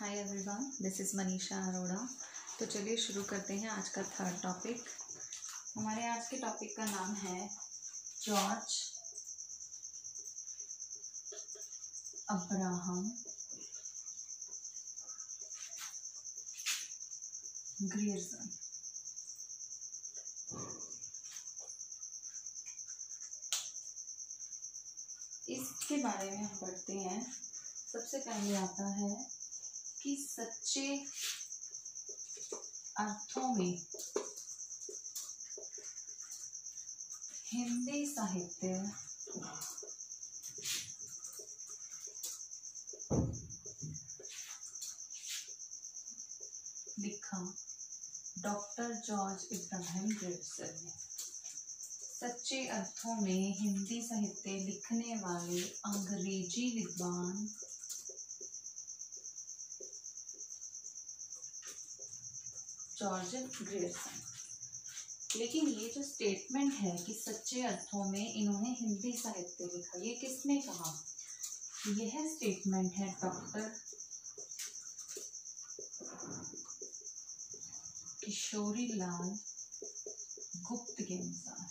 Hi everyone this is Manisha Arora तो चलिए शुरू करते हैं आज का थर्ड टॉपिक हमारे आज के टॉपिक का नाम है जॉर्ज अब्राहम ग्रियर्सन इसके बारे में हम पढ़ते हैं। सबसे पहले आता है कि सच्चे अर्थों में हिंदी साहित्य लिखा डॉक्टर जॉर्ज इब्राहिम ग्रेवसन ने। सच्चे अर्थों में हिंदी साहित्य लिखने वाले अंग्रेज़ी विद्वान जॉर्ज ग्रेयरसन लेकिन ये जो स्टेटमेंट है कि सच्चे अर्थों में इन्होंने हिंदी साहित्य लिखा, ये किसने कहा? यह स्टेटमेंट है डॉक्टर किशोरी लाल गुप्त के अनुसार।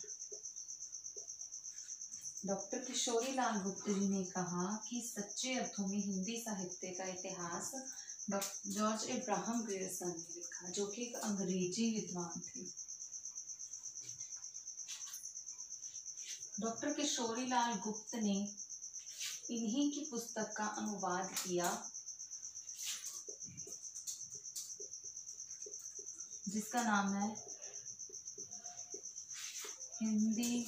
डॉक्टर किशोरी लाल गुप्त जी ने कहा कि सच्चे अर्थों में हिंदी साहित्य का इतिहास जॉर्ज इब्राहम ग्रेयरसन ने लिखा, जो कि एक अंग्रेज़ी विद्वान थे। डॉक्टर किशोरी लाल गुप्त ने इन्हीं की पुस्तक का अनुवाद किया, जिसका नाम है हिंदी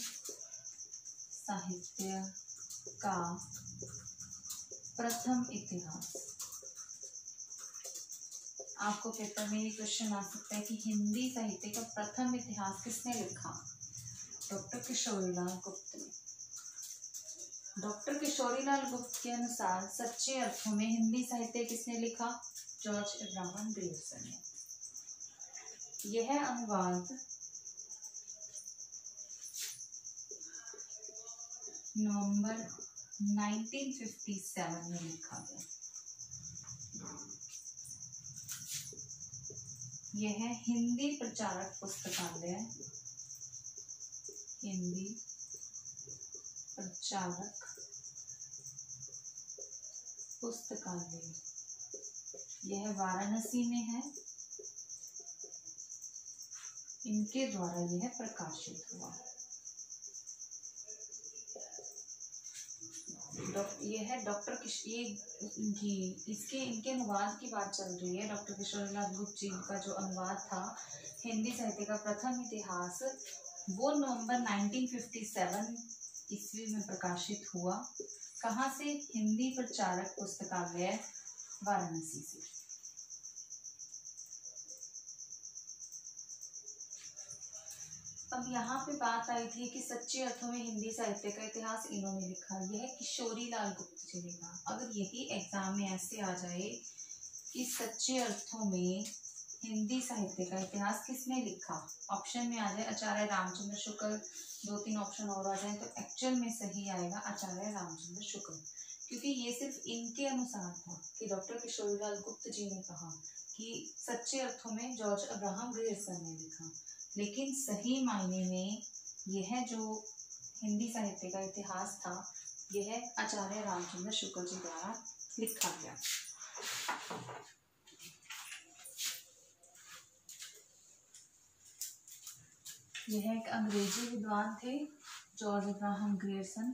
साहित्य का प्रथम इतिहास। आपको पेपर में ये क्वेश्चन आ सकता है कि हिंदी साहित्य का प्रथम इतिहास किसने लिखा? डॉक्टर किशोरीलाल गुप्त ने। डॉक्टर किशोरीलाल गुप्त के अनुसार सच्चे अर्थों में हिंदी साहित्य किसने लिखा? जॉर्ज इब्राहिम ग्रेवसन ने। यह अनुवाद नवंबर 1957 में लिखा गया। यह है हिंदी प्रचारक पुस्तकालय। हिंदी प्रचारक पुस्तकालय। यह वाराणसी में है। इनके द्वारा यह प्रकाशित हुआ। ये है डॉक्टर ये जी, इसके, इनके अनुवाद की बात चल रही है, डॉक्टर किशोरनाथ गुप्त जी का जो अनुवाद था, हिंदी साहित्य का प्रथम इतिहास, वो नवंबर 1957 ईस्वी में प्रकाशित हुआ। कहाँ से हिंदी प्रचारक पुस्तकालय वाराणसी से? अब यहाँ पे बात आई थी कि सच्चे अर्थों में हिंदी साहित्य का इतिहास इन्होंने लिखा। यह किशोरी लाल गुप्त जी ने कहा। अगर यही एग्ज़ाम में ऐसे आ जाए कि सच्चे अर्थों में हिंदी साहित्य का इतिहास किसने लिखा? ऑप्शन में आ जाए आचार्य रामचंद्र शुक्ल। दो तीन ऑप्शन और आ जाए तो एक्चुअल में सही आएगा आचार्य रामचंद्र शुक्ल। क्योंकि ये सिर्फ़ इनके अनुसार था कि डॉक्टर किशोरीलाल गुप्त जी ने कहा कि सच्चे अर्थों में जॉर्ज अब्राहम ग्रेयर्सन ने लिखा। लेकिन सही मायने में यह जो हिंदी साहित्य का इतिहास था, यह आचार्य रामचंद्र शुक्ल जी द्वारा लिखा गया। यह एक अंग्रेज़ी विद्वान थे, जॉर्ज अब्राहम ग्रियर्सन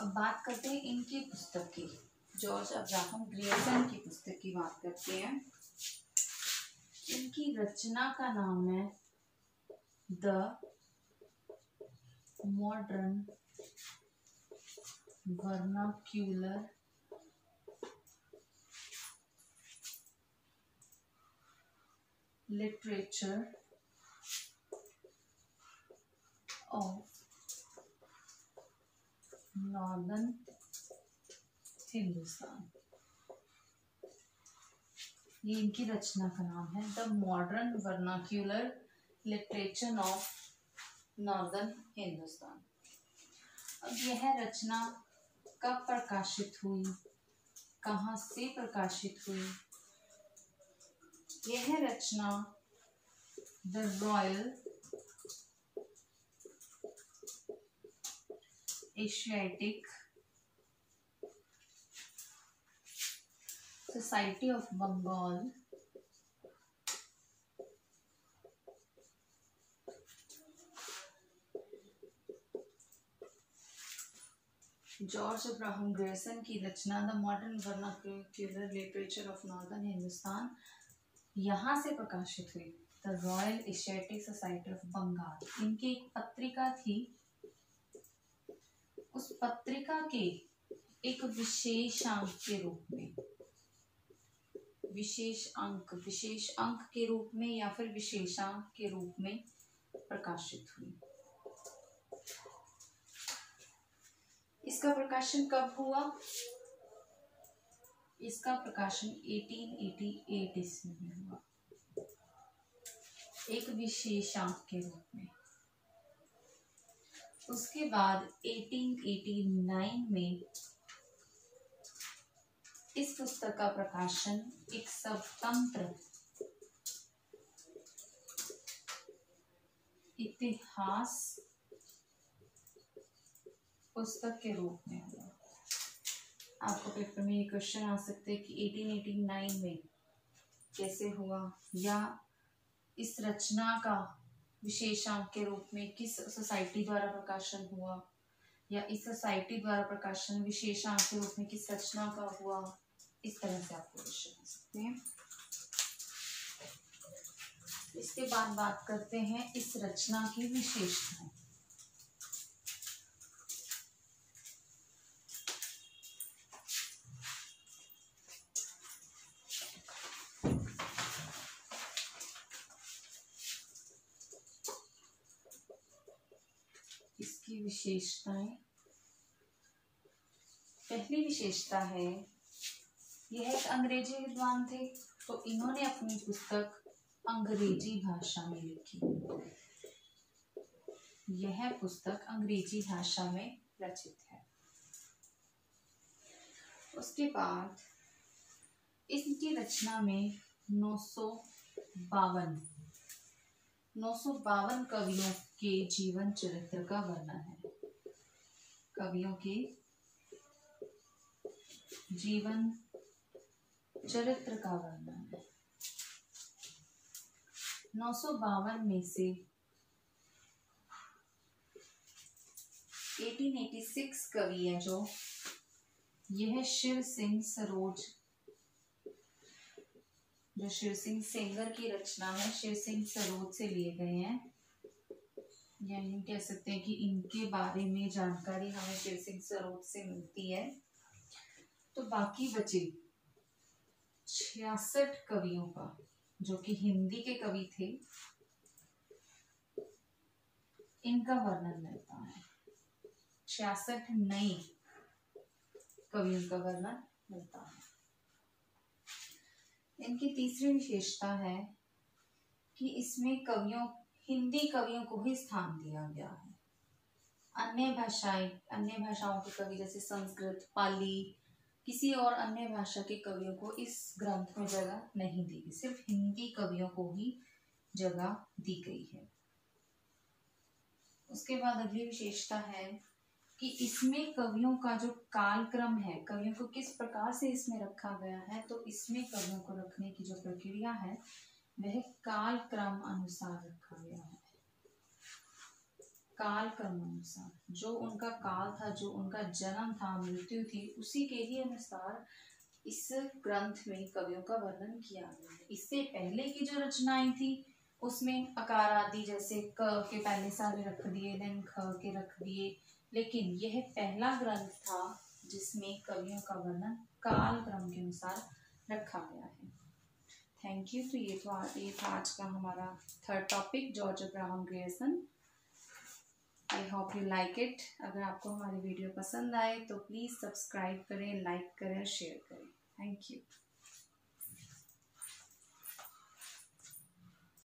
अब बात करते हैं इनकी पुस्तक की। जॉर्ज अब्राहम ग्रियर्सन की पुस्तक की बात करते हैं। इनकी रचना का नाम है the modern vernacular literature of northern Hindustan. ये इनकी रचना का नाम है, the modern vernacular literature of northern Hindustan. अब यह रचना कब प्रकाशित हुई, कहाँ से प्रकाशित हुई? यह रचना the royal Asiatic society of Bengal George Abraham Grierson की रचना the modern vernacular literature of northern Hindustan यहाँ से प्रकाशित हुई। The royal Asiatic society of Bengal इनकी एक पत्रिका थी। उस पत्रिका के एक विशेषांक के रूप में। विशेष अंक विशेष अंक के रूप में या फिर विशेषांक के रूप में प्रकाशित हुई। इसका प्रकाशन कब हुआ? इसका प्रकाशन 1888 ईस्वी में हुआ। एक विशेषांक के रूप में। उसके बाद 1889 में इस पुस्तक का प्रकाशन एक स्वतंत्र इतिहास पुस्तक के रूप में हुआ आपको पेपर में ये क्वेश्चन आ सकते हैं कि 1889 में कैसे हुआ या इस रचना का विशेषांक के रूप में किस सोसाइटी द्वारा प्रकाशन हुआ या इस सोसाइटी द्वारा प्रकाशन विशेषांक के रूप में किस रचना का हुआ इस तरह से आपको क्वेश्चन आ सकते हैं। इसके बाद बात करते हैं इस रचना की विशेषताएँ। इसकी विशेषताएँ। पहली विशेषता है यह एक अंग्रेज़ी विद्वान थे तो इन्होंने अपनी पुस्तक अंग्रेज़ी भाषा में लिखी। यह पुस्तक अंग्रेज़ी भाषा में रचित है। उसके बाद इसकी रचना में नौ सौ बावन, नौ सौ बावन कवियों के जीवन चरित्र का वर्णन है। कवियों के जीवन चरित्र का वर्णन नौ सौ बावन में से 1886 कवि है जो यह शिव सिंह सरोज, जो शिव सिंह सेंगर की रचना है शिव सिंह सरोज से लिए गए हैं। यानी कह सकते हैं कि इनके बारे में जानकारी हमें शिव सिंह सरोज से मिलती है। तो बाकी बचे। छियासठ कवियों का, जो कि हिंदी के कवि थे, इनका वर्णन मिलता है। छियासठ नई कवियों का वर्णन मिलता है। इनकी तीसरी विशेषता है कि इसमें कवियों, हिंदी कवियों को ही स्थान दिया गया है। अन्य भाषाएँ, अन्य भाषाओं के कवि जैसे संस्कृत, पाली किसी और अन्य भाषा के कवियों को इस ग्रंथ में जगह नहीं दी गई। सिर्फ़ हिंदी कवियों को ही जगह दी गई है। उसके बाद अगली विशेषता है कि इसमें कवियों का जो कालक्रम है, कवियों को किस प्रकार से इसमें रखा गया है तो इसमें कवियों को रखने की जो प्रक्रिया है, वह कालक्रम अनुसार रखा गया है। कालक्रम अनुसार जो उनका काल था, जो उनका जन्म था, मृत्यु थी, उसी के ही अनुसार इस ग्रंथ में कवियों का वर्णन किया गया है। इससे पहले की जो रचनाएँ थी, उसमें अकार आदि जैसे क के पहले सारे रख दिए देन ख के रख दिए, लेकिन यह पहला ग्रंथ था जिसमें कवियों का वर्णन काल क्रम के अनुसार रखा गया है। थैंक यू तो ये तो ये था आज का हमारा third topic George Abraham Grierson I hope you like it अगर आपको हमारी वीडियो पसंद आए तो प्लीज़ सब्सक्राइब करें लाइक करें शेयर करें. Thank you